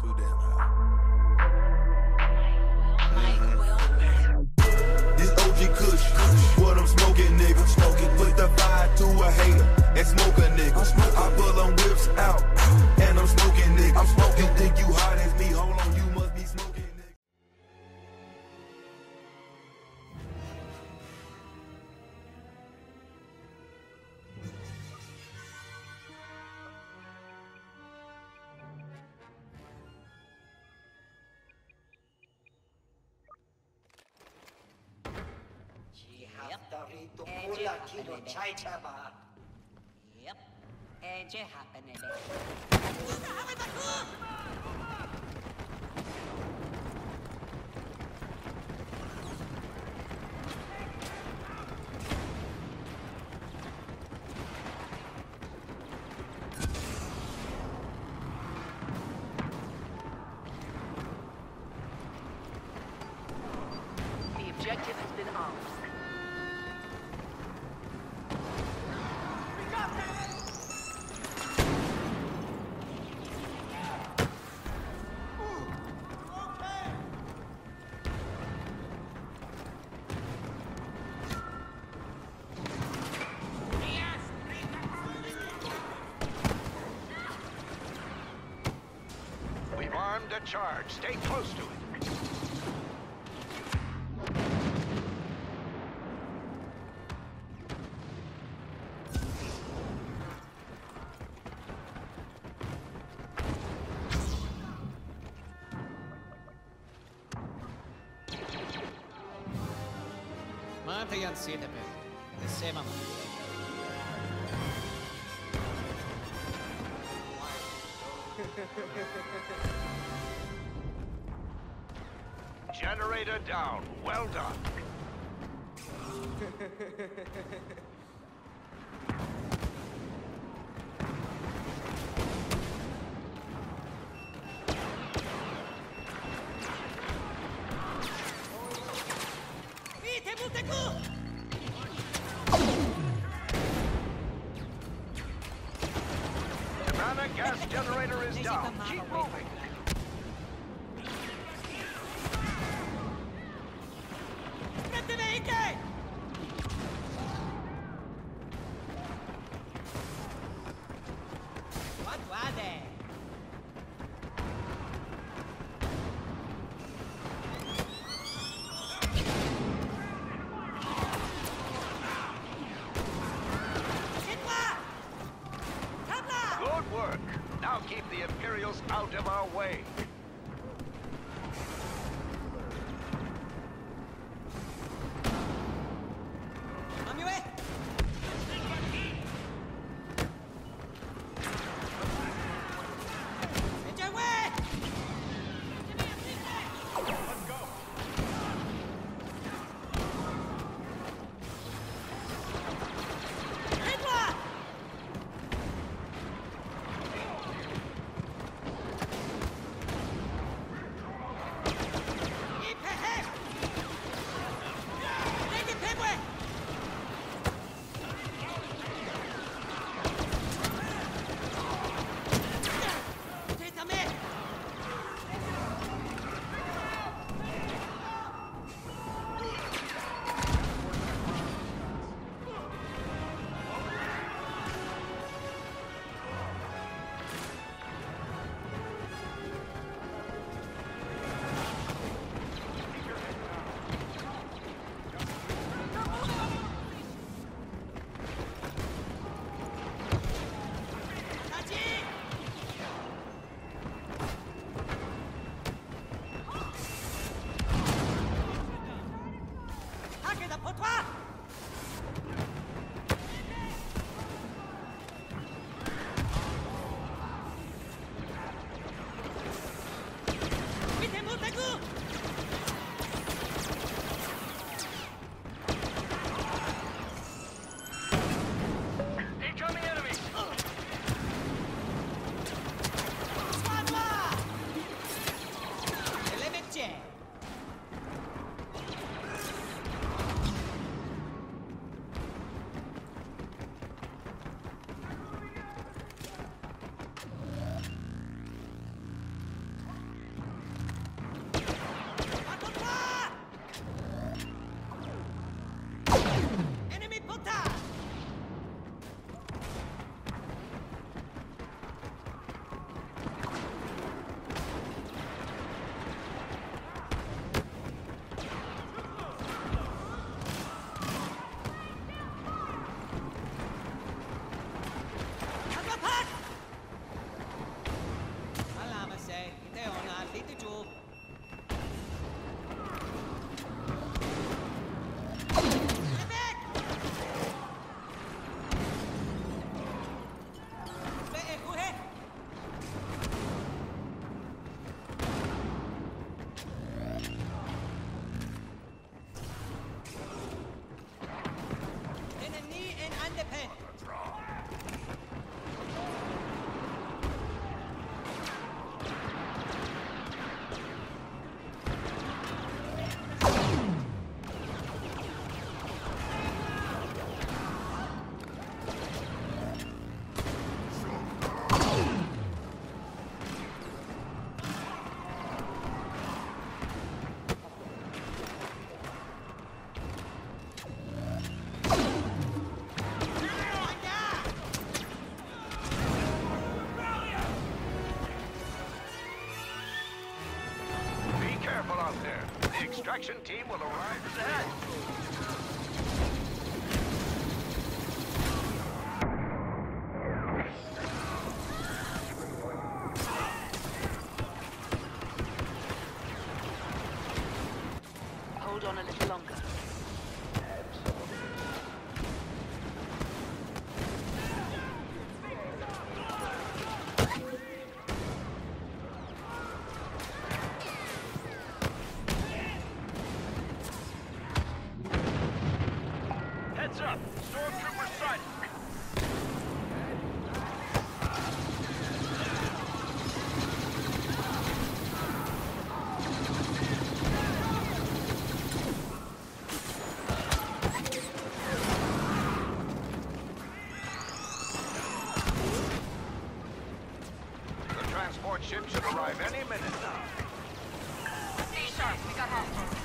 Too damn high. This OG Kush, what I'm smoking, nigga. Smoking, put the fire to a hater and smoke a nigga. I pull them whips out Yep. Armed a charge. Stay close to it. Maantajan siitä me. Ne Generator down. Well done. gas generator is down. Keep moving. What wade? Good Now keep the Imperials out of our way. Out there. The extraction team will arrive ahead. Hold on a little longer. Heads up! Stormtrooper sighted! The transport ship should arrive any minute now. Stay sharp. We got hostiles.